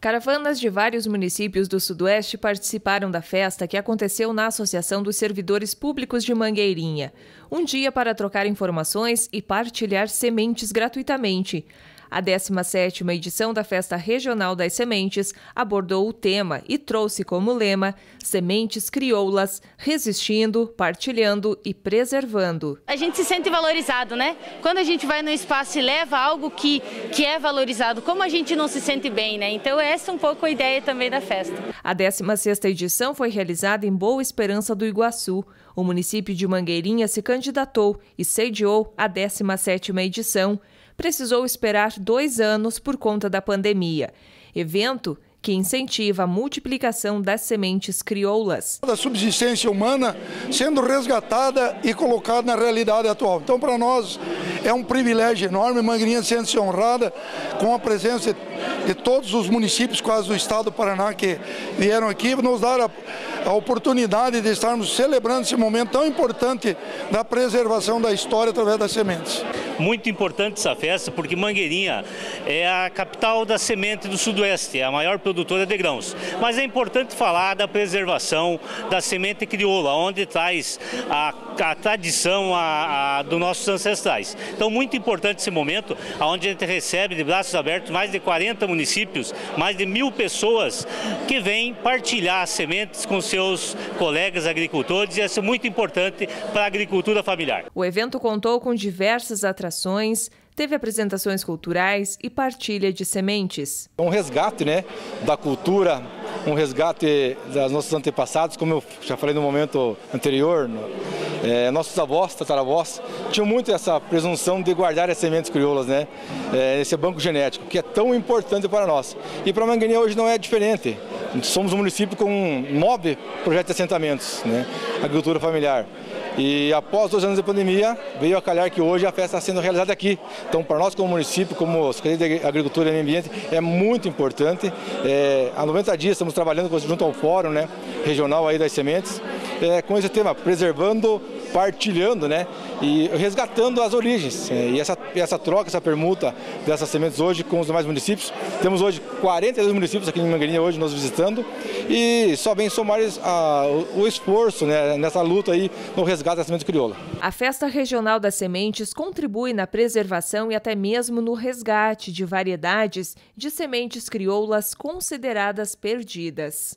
Caravanas de vários municípios do Sudoeste participaram da festa que aconteceu na Associação dos Servidores Públicos de Mangueirinha. Um dia para trocar informações e partilhar sementes gratuitamente. A 17ª edição da Festa Regional das Sementes abordou o tema e trouxe como lema Sementes crioulas, resistindo, partilhando e preservando. A gente se sente valorizado, né? Quando a gente vai no espaço e leva algo que, que é valorizado, como a gente não se sente bem, né? Então essa é um pouco a ideia também da festa. A 16ª edição foi realizada em Boa Esperança do Iguaçu. O município de Mangueirinha se candidatou e sediou a 17ª edição precisou esperar dois anos por conta da pandemia. Evento que incentiva a multiplicação das sementes crioulas. A subsistência humana sendo resgatada e colocada na realidade atual. Então, para nós, é um privilégio enorme, Mangueirinha sendo -se honrada com a presença de todos os municípios quase do estado do Paraná que vieram aqui, nos dar a, a oportunidade de estarmos celebrando esse momento tão importante da preservação da história através das sementes. Muito importante essa festa porque Mangueirinha é a capital da semente do Sudoeste, é a maior produtora de grãos. Mas é importante falar da preservação da semente crioula, onde traz a, a tradição a, a, dos nossos ancestrais. Então, muito importante esse momento, onde a gente recebe de braços abertos mais de 40 municípios, mais de mil pessoas que vêm partilhar sementes com seus colegas agricultores e isso é muito importante para a agricultura familiar. O evento contou com diversas atrações, teve apresentações culturais e partilha de sementes. É um resgate né, da cultura, um resgate dos nossos antepassados, como eu já falei no momento anterior, é, nossos avós, tataravós, tinham muito essa presunção de guardar as sementes crioulas, né? É, esse banco genético, que é tão importante para nós. E para Mangueirinha hoje não é diferente. Somos um município com nove projetos de assentamentos, né? agricultura familiar. E após dois anos de pandemia, veio a calhar que hoje a festa está sendo realizada aqui. Então, para nós como município, como Secretaria de Agricultura e Meio Ambiente, é muito importante. É, há 90 dias estamos trabalhando junto ao Fórum né, Regional aí das Sementes, é, com esse tema, preservando partilhando né, e resgatando as origens. É, e essa, essa troca, essa permuta dessas sementes hoje com os demais municípios. Temos hoje 42 municípios aqui em Mangueirinha hoje nos visitando e só vem somar a, o, esforço né, nessa luta aí no resgate da semente crioula. A Festa Regional das Sementes contribui na preservação e até mesmo no resgate de variedades de sementes crioulas consideradas perdidas.